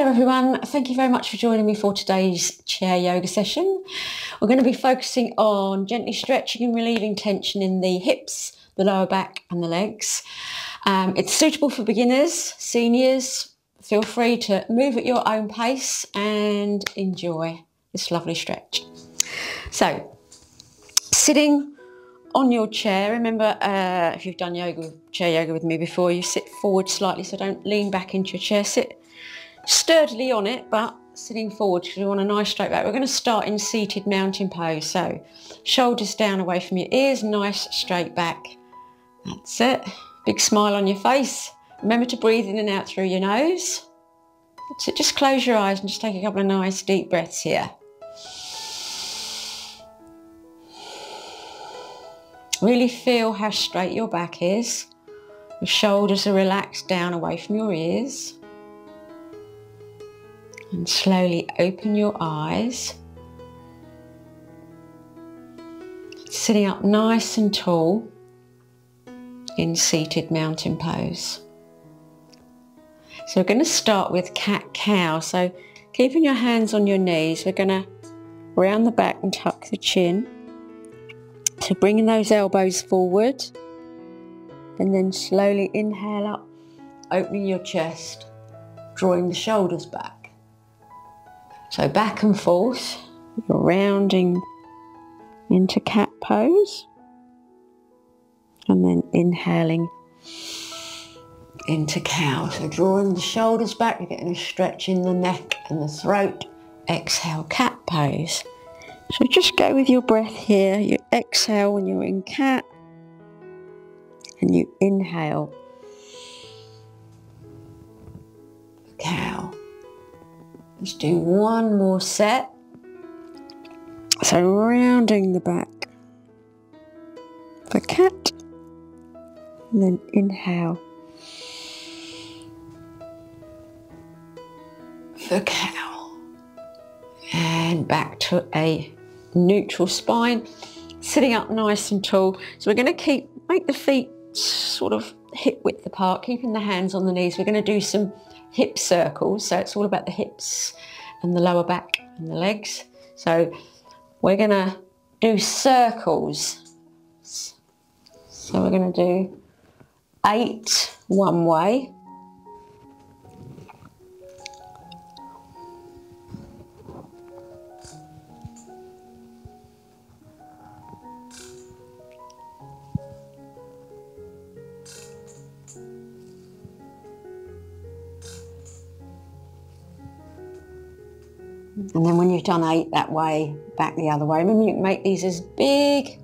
Hello everyone, thank you very much for joining me for today's chair yoga session. We're going to be focusing on gently stretching and relieving tension in the hips, the lower back and the legs. Um, it's suitable for beginners, seniors. Feel free to move at your own pace and enjoy this lovely stretch. So, sitting on your chair, remember uh, if you've done yoga, chair yoga with me before, you sit forward slightly so don't lean back into your chair. Sit sturdily on it, but sitting forward because we want a nice straight back. We're going to start in seated mountain pose. So shoulders down away from your ears, nice straight back. That's it. Big smile on your face. Remember to breathe in and out through your nose. That's it. Just close your eyes and just take a couple of nice deep breaths here. Really feel how straight your back is. Your shoulders are relaxed down away from your ears and slowly open your eyes. Sitting up nice and tall in seated mountain pose. So we're going to start with cat-cow. So keeping your hands on your knees, we're going to round the back and tuck the chin. So bringing those elbows forward and then slowly inhale up, opening your chest, drawing the shoulders back. So back and forth, you're rounding into cat pose and then inhaling into cow. So drawing the shoulders back, you're getting a stretch in the neck and the throat. Exhale, cat pose. So just go with your breath here. You exhale when you're in cat and you inhale cow. Let's do one more set. So rounding the back for cat. And then inhale for cow. And back to a neutral spine. Sitting up nice and tall. So we're going to keep, make the feet sort of hip width apart, keeping the hands on the knees. We're going to do some hip circles. So it's all about the hips and the lower back and the legs. So we're going to do circles. So we're going to do eight one way, And then when you've done eight that way, back the other way. Remember you can make these as big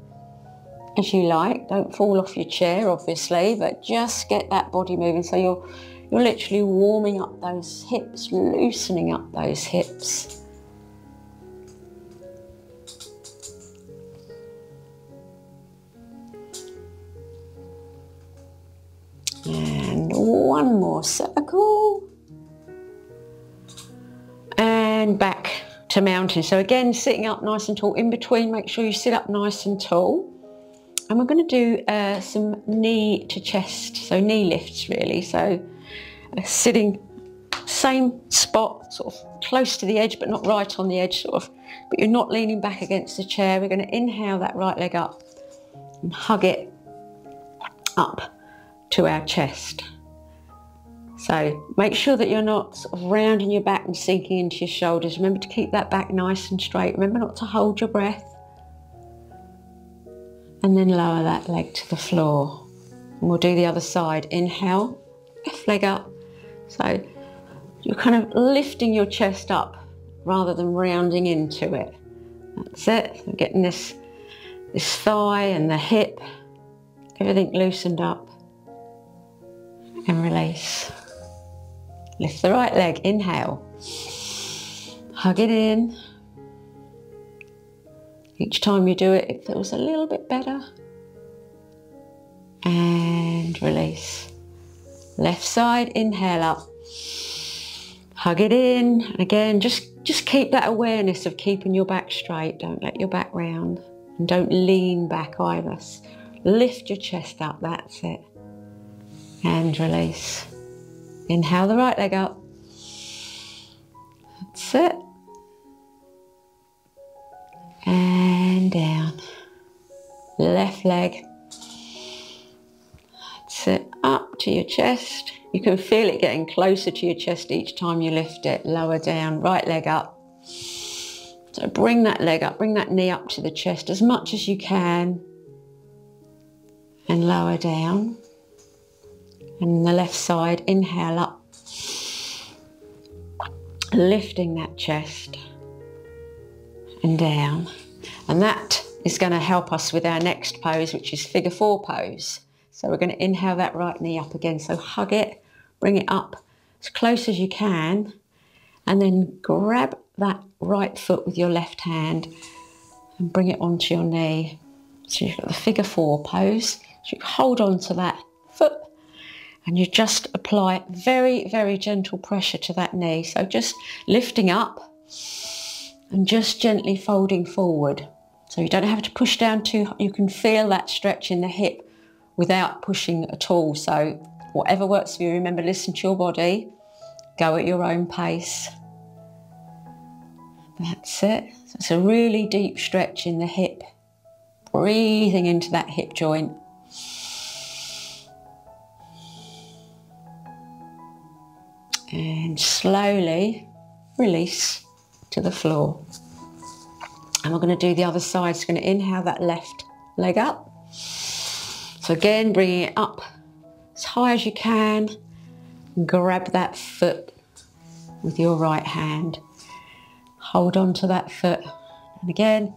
as you like. Don't fall off your chair, obviously, but just get that body moving. So you're, you're literally warming up those hips, loosening up those hips. And one more circle. And back to mountain. So again, sitting up nice and tall. In between, make sure you sit up nice and tall. And we're going to do uh, some knee to chest, so knee lifts really. So uh, sitting same spot, sort of close to the edge, but not right on the edge, sort of. But you're not leaning back against the chair. We're going to inhale that right leg up and hug it up to our chest. So make sure that you're not rounding your back and sinking into your shoulders. Remember to keep that back nice and straight. Remember not to hold your breath. And then lower that leg to the floor. And we'll do the other side. Inhale, left leg up. So you're kind of lifting your chest up rather than rounding into it. That's it. Getting this, this thigh and the hip, everything loosened up and release. Lift the right leg, inhale. Hug it in. Each time you do it, it feels a little bit better. And release. Left side, inhale up. Hug it in. And Again, just, just keep that awareness of keeping your back straight. Don't let your back round. And don't lean back either. Lift your chest up, that's it. And release. Inhale the right leg up. That's it. And down. Left leg. That's it. Up to your chest. You can feel it getting closer to your chest each time you lift it. Lower down. Right leg up. So bring that leg up. Bring that knee up to the chest as much as you can. And lower down. And the left side. Inhale up lifting that chest and down. And that is going to help us with our next pose, which is figure four pose. So we're going to inhale that right knee up again. So hug it, bring it up as close as you can, and then grab that right foot with your left hand and bring it onto your knee. So you've got the figure four pose. So you hold on to that foot and you just apply very, very gentle pressure to that knee. So just lifting up and just gently folding forward. So you don't have to push down too, you can feel that stretch in the hip without pushing at all. So whatever works for you, remember listen to your body, go at your own pace. That's it. So it's a really deep stretch in the hip, breathing into that hip joint. And slowly release to the floor. And we're going to do the other side. So going to inhale that left leg up. So again, bringing it up as high as you can. Grab that foot with your right hand. Hold on to that foot. And again,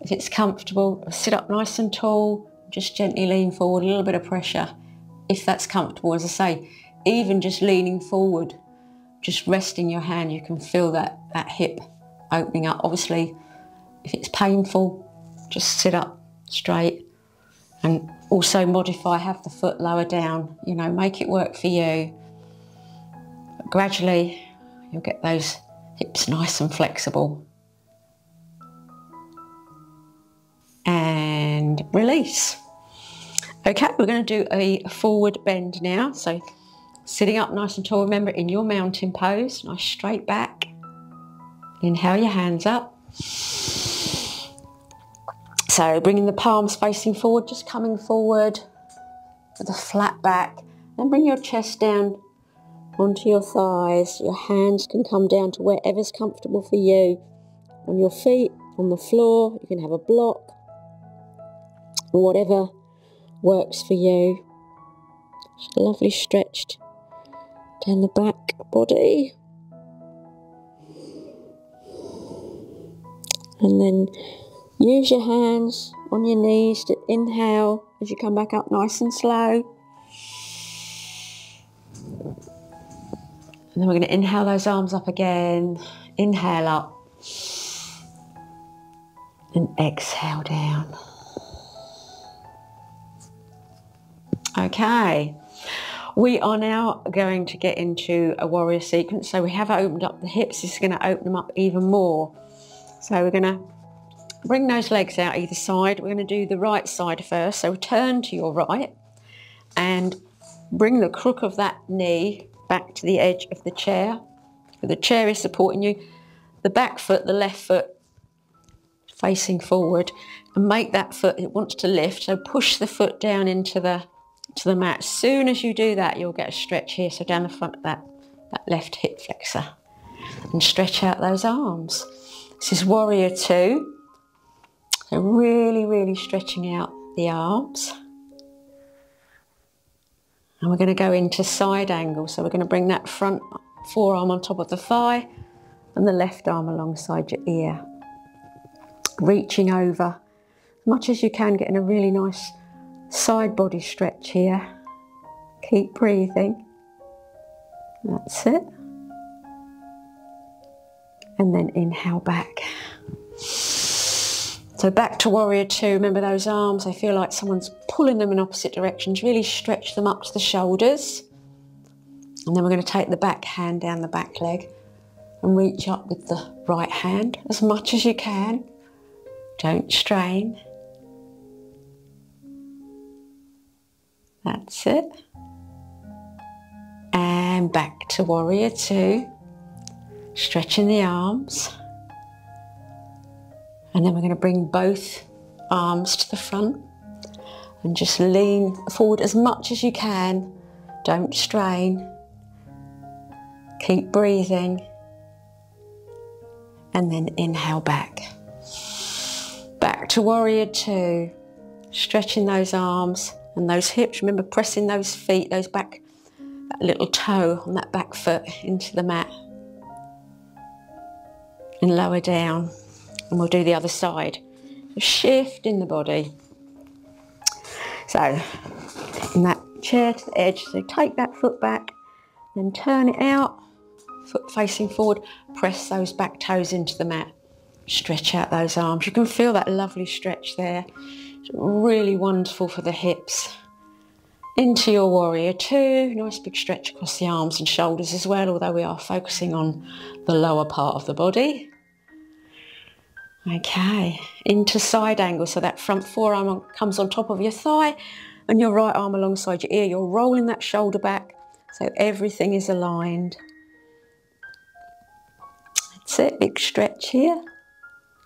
if it's comfortable, sit up nice and tall. Just gently lean forward, a little bit of pressure. If that's comfortable, as I say, even just leaning forward just resting your hand, you can feel that, that hip opening up. Obviously, if it's painful, just sit up straight and also modify, have the foot lower down, you know, make it work for you. But gradually, you'll get those hips nice and flexible. And release. Okay, we're going to do a forward bend now. So Sitting up nice and tall, remember in your mountain pose, nice straight back. Inhale your hands up. So bringing the palms facing forward, just coming forward with a flat back. Then bring your chest down onto your thighs. Your hands can come down to wherever's comfortable for you. On your feet, on the floor, you can have a block. Whatever works for you. Lovely stretched down the back body. And then use your hands on your knees to inhale as you come back up nice and slow. And then we're going to inhale those arms up again. Inhale up. And exhale down. Okay. We are now going to get into a warrior sequence. So we have opened up the hips. This is going to open them up even more. So we're going to bring those legs out either side. We're going to do the right side first. So turn to your right and bring the crook of that knee back to the edge of the chair. The chair is supporting you. The back foot, the left foot facing forward and make that foot, it wants to lift. So push the foot down into the to the mat. As soon as you do that, you'll get a stretch here. So down the front of that, that left hip flexor. And stretch out those arms. This is warrior two. So really, really stretching out the arms. And we're going to go into side angle. So we're going to bring that front forearm on top of the thigh and the left arm alongside your ear. Reaching over as much as you can, getting a really nice Side body stretch here. Keep breathing. That's it. And then inhale back. So back to warrior two. Remember those arms, I feel like someone's pulling them in opposite directions. Really stretch them up to the shoulders. And then we're going to take the back hand down the back leg and reach up with the right hand as much as you can. Don't strain. That's it. And back to warrior two. Stretching the arms. And then we're going to bring both arms to the front and just lean forward as much as you can. Don't strain. Keep breathing. And then inhale back. Back to warrior two. Stretching those arms and those hips. Remember pressing those feet, those back, that little toe on that back foot into the mat. And lower down. And we'll do the other side. shift in the body. So in that chair to the edge, so take that foot back, then turn it out, foot facing forward, press those back toes into the mat. Stretch out those arms. You can feel that lovely stretch there. Really wonderful for the hips. Into your warrior two, nice big stretch across the arms and shoulders as well, although we are focusing on the lower part of the body. Okay, into side angle, so that front forearm comes on top of your thigh and your right arm alongside your ear. You're rolling that shoulder back so everything is aligned. That's it, big stretch here.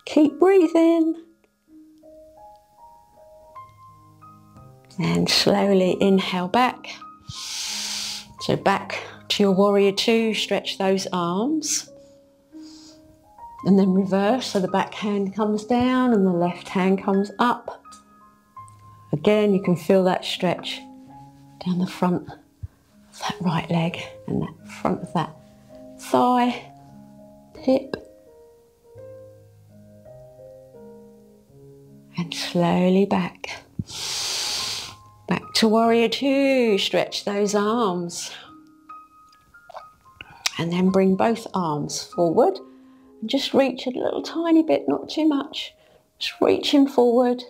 Keep breathing. And slowly inhale back. So back to your warrior two, stretch those arms. And then reverse, so the back hand comes down and the left hand comes up. Again, you can feel that stretch down the front of that right leg and that front of that thigh, hip. And slowly back. To warrior two, stretch those arms. And then bring both arms forward and just reach a little tiny bit, not too much. Just reaching forward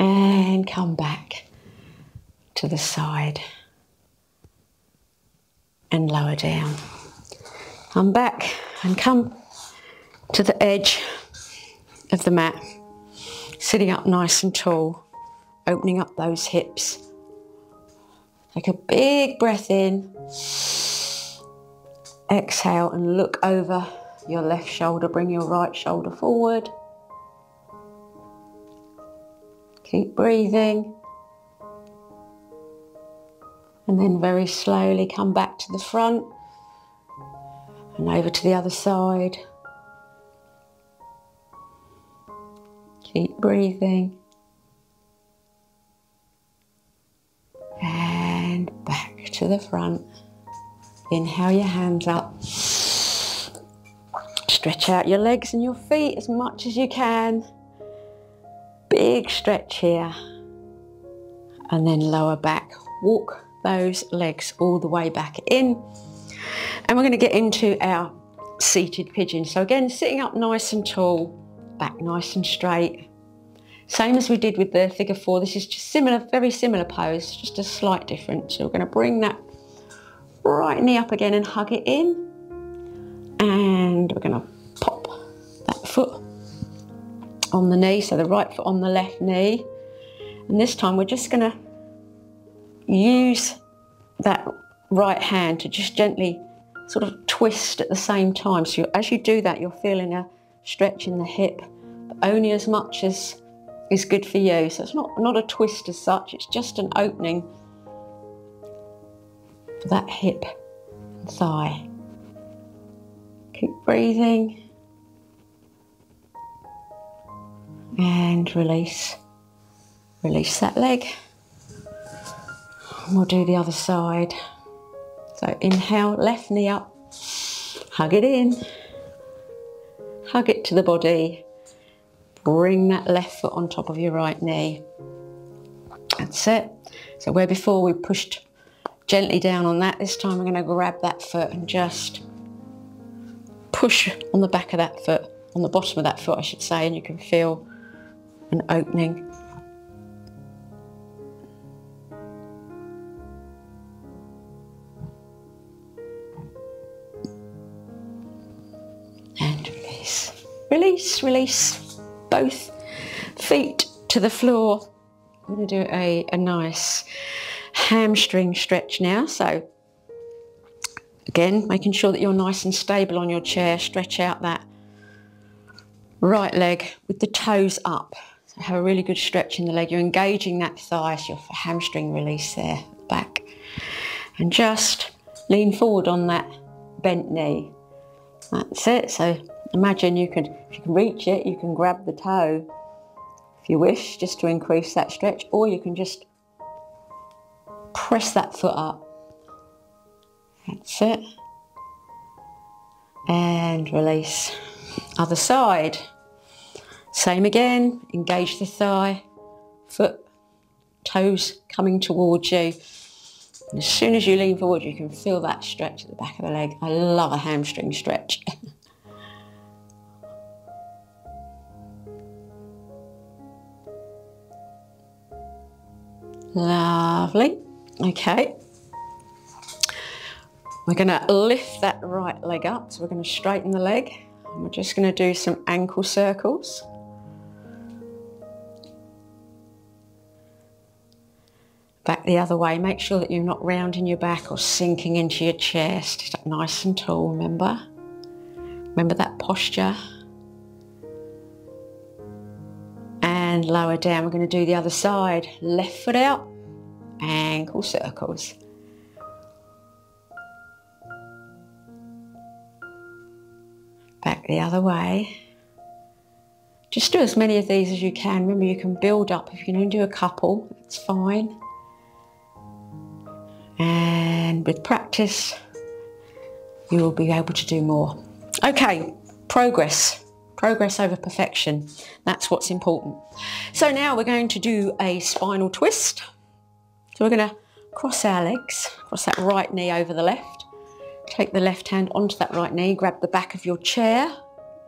and come back to the side and lower down. Come back and come to the edge of the mat, sitting up nice and tall, opening up those hips. Take a big breath in Exhale and look over your left shoulder. Bring your right shoulder forward. Keep breathing. And then very slowly come back to the front and over to the other side. Keep breathing. To the front. Inhale your hands up. Stretch out your legs and your feet as much as you can. Big stretch here. And then lower back. Walk those legs all the way back in. And we're going to get into our seated pigeon. So again, sitting up nice and tall, back nice and straight. Same as we did with the figure four. This is just similar, very similar pose, just a slight difference. So we're going to bring that right knee up again and hug it in. And we're going to pop that foot on the knee, so the right foot on the left knee. And this time we're just going to use that right hand to just gently sort of twist at the same time. So as you do that, you're feeling a stretch in the hip, but only as much as is good for you. So it's not, not a twist as such, it's just an opening for that hip and thigh. Keep breathing and release. Release that leg. we'll do the other side. So inhale, left knee up, hug it in, hug it to the body. Bring that left foot on top of your right knee. That's it. So where before we pushed gently down on that. This time I'm going to grab that foot and just push on the back of that foot, on the bottom of that foot I should say, and you can feel an opening. And release. Release, release both feet to the floor. I'm going to do a, a nice hamstring stretch now. So Again, making sure that you're nice and stable on your chair. Stretch out that right leg with the toes up. So have a really good stretch in the leg. You're engaging that thigh, so your hamstring release there, back. And just lean forward on that bent knee. That's it. So imagine you can, if you can reach it, you can grab the toe if you wish, just to increase that stretch, or you can just press that foot up. That's it. And release. Other side. Same again, engage the thigh, foot, toes coming towards you. And as soon as you lean forward, you can feel that stretch at the back of the leg. I love a hamstring stretch. Lovely. Okay. We're going to lift that right leg up. So we're going to straighten the leg. And we're just going to do some ankle circles. Back the other way. Make sure that you're not rounding your back or sinking into your chest. Nice and tall, remember? Remember that posture. And lower down. We're going to do the other side. Left foot out. Ankle circles. Back the other way. Just do as many of these as you can. Remember, you can build up. If you can do a couple, that's fine. And with practice, you will be able to do more. Okay, progress. Progress over perfection. That's what's important. So now we're going to do a spinal twist. So we're going to cross our legs, cross that right knee over the left. Take the left hand onto that right knee, grab the back of your chair.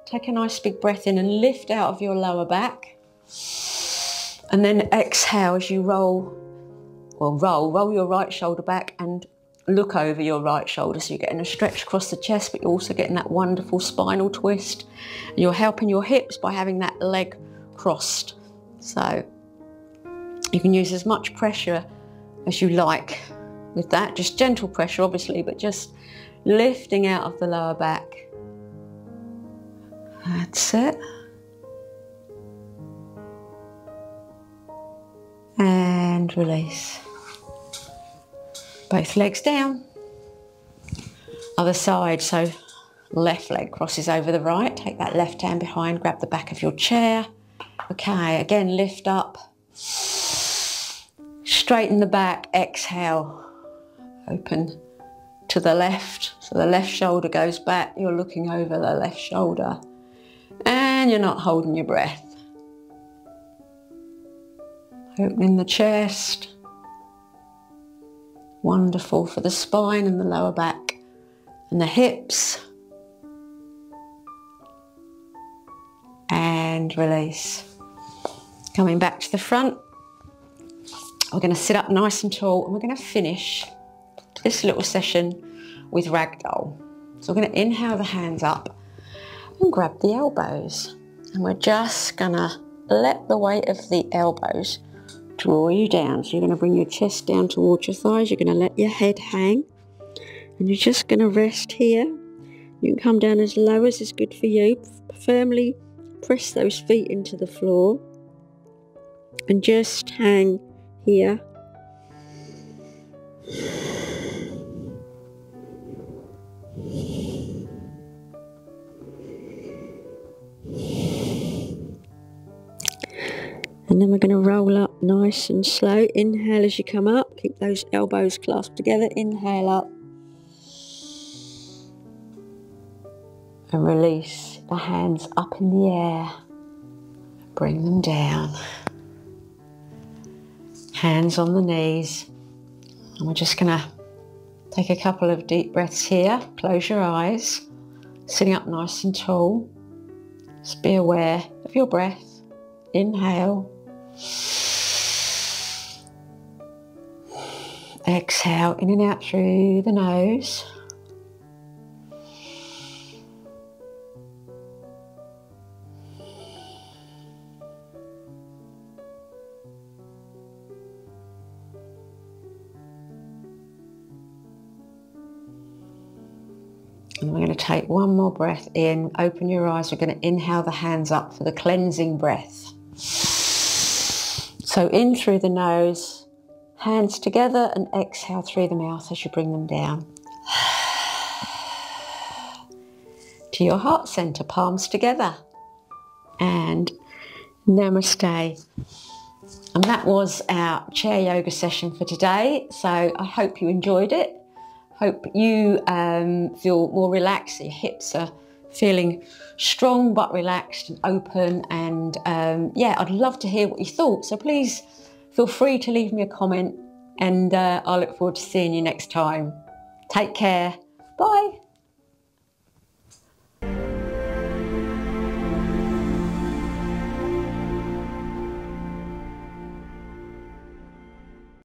Take a nice big breath in and lift out of your lower back. And then exhale as you roll well, roll, roll your right shoulder back and look over your right shoulder. So you're getting a stretch across the chest, but you're also getting that wonderful spinal twist. And you're helping your hips by having that leg crossed. So you can use as much pressure as you like with that. Just gentle pressure, obviously, but just lifting out of the lower back. That's it. And release. Both legs down. Other side, so left leg crosses over the right. Take that left hand behind, grab the back of your chair. Okay, again, lift up. Straighten the back, exhale. Open to the left. So the left shoulder goes back. You're looking over the left shoulder. And you're not holding your breath. Opening the chest. Wonderful for the spine and the lower back and the hips. And release. Coming back to the front. We're going to sit up nice and tall and we're going to finish this little session with ragdoll. So we're going to inhale the hands up and grab the elbows. And we're just going to let the weight of the elbows draw you down. So you're going to bring your chest down towards your thighs. You're going to let your head hang. And you're just going to rest here. You can come down as low as is good for you. Firmly press those feet into the floor. And just hang here. And then we're going to roll up nice and slow. Inhale as you come up. Keep those elbows clasped together. Inhale up. And release the hands up in the air. Bring them down. Hands on the knees. And we're just going to take a couple of deep breaths here. Close your eyes. Sitting up nice and tall. Just be aware of your breath. Inhale. Exhale in and out through the nose. And we're going to take one more breath in. Open your eyes. We're going to inhale the hands up for the cleansing breath. So in through the nose, hands together and exhale through the mouth as you bring them down. to your heart center, palms together. And namaste. And that was our chair yoga session for today. So I hope you enjoyed it. Hope you um, feel more relaxed. Your hips are feeling strong but relaxed and open. And um, yeah, I'd love to hear what you thought. So please feel free to leave me a comment and uh, I look forward to seeing you next time. Take care. Bye.